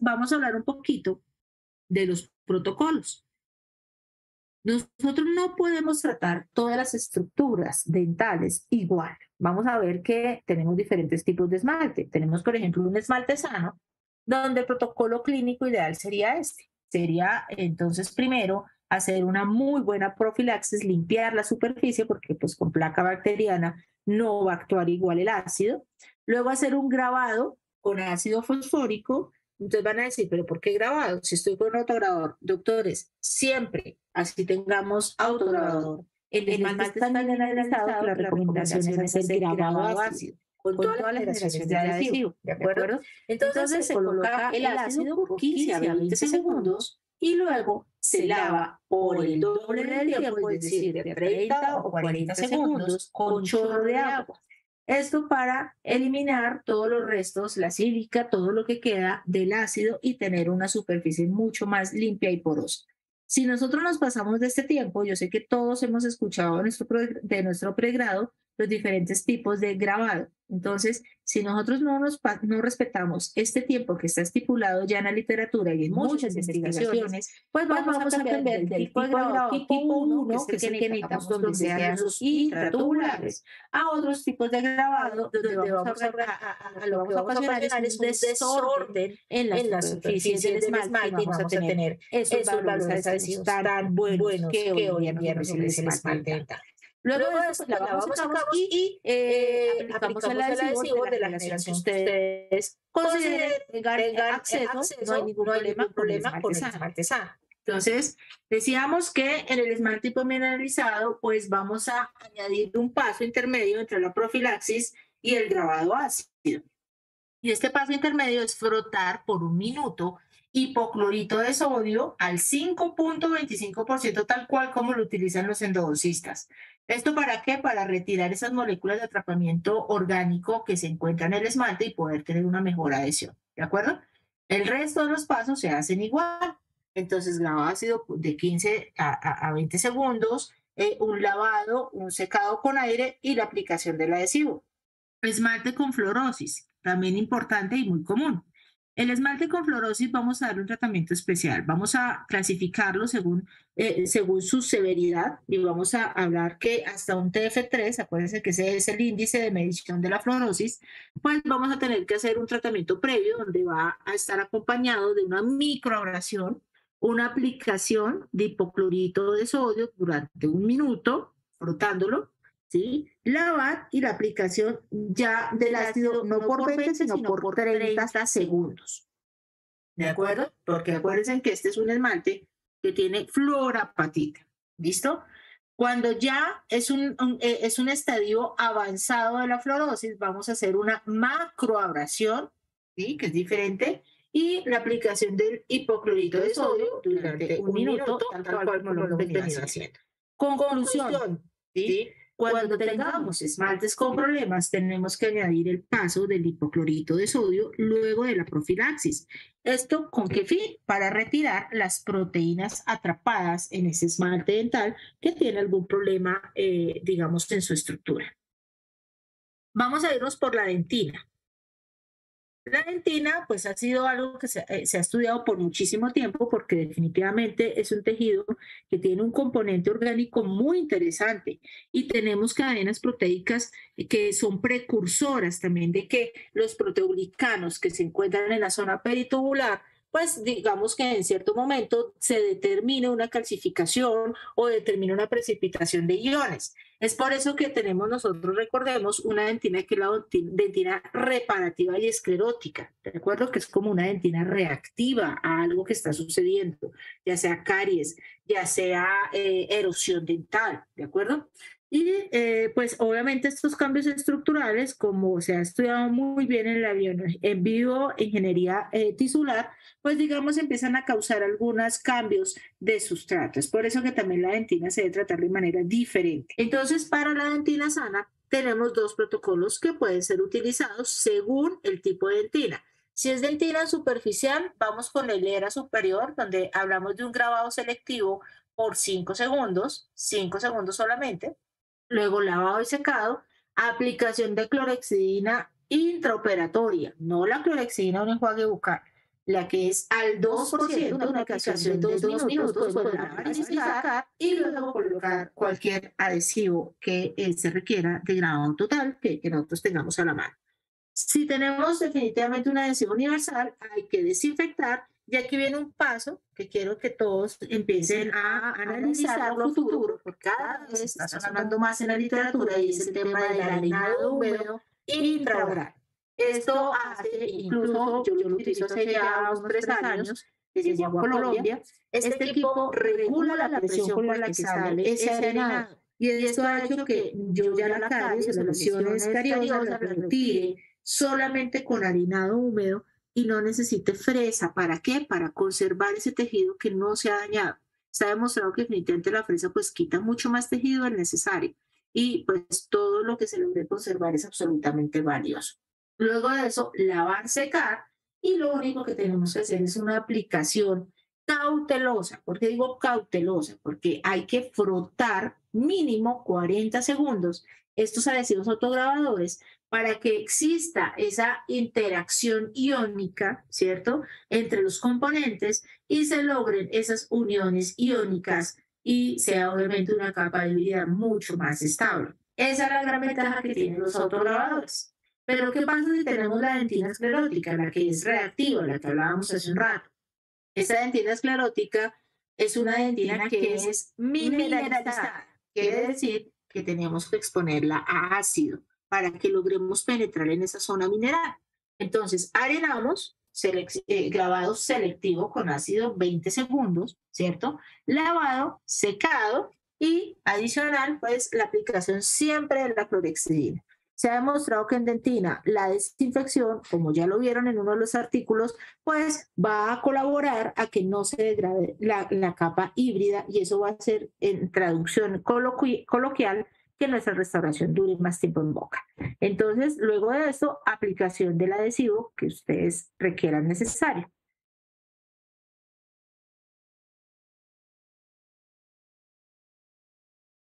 Vamos a hablar un poquito de los protocolos. Nosotros no podemos tratar todas las estructuras dentales igual. Vamos a ver que tenemos diferentes tipos de esmalte. Tenemos, por ejemplo, un esmalte sano, donde el protocolo clínico ideal sería este. Sería entonces primero hacer una muy buena profilaxis, limpiar la superficie, porque pues con placa bacteriana no va a actuar igual el ácido. Luego hacer un grabado con ácido fosfórico. Entonces van a decir, pero ¿por qué grabado? Si estoy con autograbador. Doctores, siempre, así tengamos autograbador. En el esmalte también analizado, la recomendación es hacer grabado ácido con, todas, las generaciones de adhesivo, ¿de acuerdo? Entonces, se coloca el ácido por 15 a 20 segundos y luego se lava por el doble del tiempo, es decir, de 30 o 40 segundos con chorro de agua. Esto para eliminar todos los restos, la sílica, todo lo que queda del ácido y tener una superficie mucho más limpia y porosa. Si nosotros nos pasamos de este tiempo, yo sé que todos hemos escuchado nuestro, de nuestro pregrado los diferentes tipos de grabado. Entonces, si nosotros no, nos, no respetamos este tiempo que está estipulado ya en la literatura y en muchas, investigaciones, pues vamos, a cambiar del tipo de grabado tipo 1, que es el que necesitamos donde sean los intratubulares, a otros tipos de grabado donde, vamos a, a, lo que vamos a ocasionar es un desorden en la, superficie del esmalte y vamos a tener esos valores tan buenos que hoy en día recibe el esmalte dental. Luego, de eso, la vamos a cabo y eh, eh aplicamos, el adhesivo de la generación que ustedes consideren tengan acceso, no hay ningún problema, problema con el esmalte. Entonces, decíamos que en el esmalte hipomineralizado, pues vamos a añadir un paso intermedio entre la profilaxis y el grabado ácido. Y este paso intermedio es frotar por un minuto hipoclorito de sodio al 5.25% tal cual como lo utilizan los endodoncistas. ¿Esto para qué? Para retirar esas moléculas de atrapamiento orgánico que se encuentran en el esmalte y poder tener una mejor adhesión. ¿De acuerdo? El resto de los pasos se hacen igual. Entonces, grabado ácido de 15 a, 20 segundos, eh, un lavado, un secado con aire y la aplicación del adhesivo. Esmalte con fluorosis, también importante y muy común. El esmalte con fluorosis vamos a dar un tratamiento especial. Vamos a clasificarlo según, eh, según su severidad y vamos a hablar que hasta un TF3, acuérdense que ese es el índice de medición de la fluorosis, pues vamos a tener que hacer un tratamiento previo donde va a estar acompañado de una microabrasión, una aplicación de hipoclorito de sodio durante un minuto, frotándolo, ¿sí? Lavar y la aplicación ya del ácido no por 20, sino por 30 segundos. ¿De acuerdo? Porque acuérdense que este es un esmalte que tiene fluorapatita. ¿Listo? Cuando ya es un, eh, es un estadio avanzado de la fluorosis, vamos a hacer una macroabrasión, ¿sí? que es diferente, y la aplicación del hipoclorito de sodio durante un minuto, tal cual como lo haciendo. Conclusión, ¿sí? Cuando tengamos esmaltes con problemas, tenemos que añadir el paso del hipoclorito de sodio luego de la profilaxis. ¿Esto con qué fin? Para retirar las proteínas atrapadas en ese esmalte dental que tiene algún problema, eh, digamos, en su estructura. Vamos a irnos por la dentina. La dentina, pues ha sido algo que eh, se, ha estudiado por muchísimo tiempo porque definitivamente es un tejido que tiene un componente orgánico muy interesante y tenemos cadenas proteicas que son precursoras también de que los proteoglicanos que se encuentran en la zona peritubular pues digamos que en cierto momento se determina una calcificación o determina una precipitación de iones. Es por eso que tenemos nosotros, recordemos, una dentina que es la dentina reparativa y esclerótica, ¿de acuerdo? Que es como una dentina reactiva a algo que está sucediendo, ya sea caries, ya sea eh, erosión dental, ¿de acuerdo? Y eh, pues obviamente estos cambios estructurales, como se ha estudiado muy bien en la en bioingeniería eh, tisular, pues digamos empiezan a causar algunos cambios de sustrato. Es por eso que también la dentina se debe tratar de manera diferente. Entonces, para la dentina sana, tenemos dos protocolos que pueden ser utilizados según el tipo de dentina. Si es dentina superficial, vamos con el ERA superior, donde hablamos de un grabado selectivo por 5 segundos, 5 segundos solamente luego lavado y secado, aplicación de clorexidina intraoperatoria, no la clorexidina un enjuague bucal, la que es al 2%, una aplicación de dos minutos, puede lavar y sacar y luego colocar cualquier adhesivo que eh, se requiera de grado total que, que nosotros tengamos a la mano. Si tenemos definitivamente un adhesivo universal, hay que desinfectar y aquí viene un paso que quiero que todos empiecen a analizar lo futuro, porque cada vez está sonando más en la literatura y es el tema del harinado húmedo intraoral. Esto hace, incluso yo lo utilizo hace ya unos tres años, desde Colombia, este equipo regula la presión con la que sale ese harinado. Y esto ha hecho que yo ya la calle, soluciones cariñosas, la retire solamente con harinado húmedo y no necesite fresa. ¿Para qué? Para conservar ese tejido que no se ha dañado. Está demostrado que definitivamente la fresa pues quita mucho más tejido del necesario y pues todo lo que se logre conservar es absolutamente valioso. Luego de eso, lavar, secar y lo único que tenemos que hacer es una aplicación cautelosa. ¿Por qué digo cautelosa? Porque hay que frotar mínimo 40 segundos estos adhesivos autograbadores para que exista esa interacción iónica, ¿cierto?, entre los componentes y se logren esas uniones iónicas y sea obviamente una capa de vida mucho más estable. Esa es la gran ventaja que tienen los autograbadores. Pero ¿qué pasa si tenemos la dentina esclerótica, la que es reactiva, la que hablábamos hace un rato? Esa dentina esclerótica es una dentina que es mineralizada. Quiere decir que tenemos que exponerla a ácido para que logremos penetrar en esa zona mineral. Entonces, arenamos, eh, grabado selectivo con ácido 20 segundos, ¿cierto? Lavado, secado y adicional, pues la aplicación siempre de la clorexidina. Se ha demostrado que en dentina la desinfección, como ya lo vieron en uno de los artículos, pues va a colaborar a que no se degrade la, la capa híbrida y eso va a ser en traducción coloquial que nuestra restauración dure más tiempo en boca. Entonces, luego de eso, aplicación del adhesivo que ustedes requieran necesario.